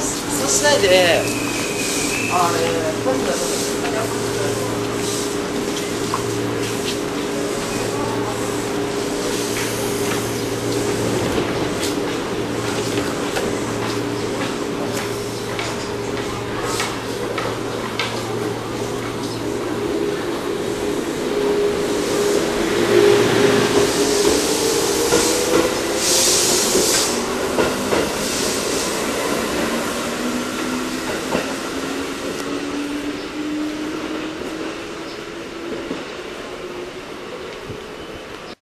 そうしないであれ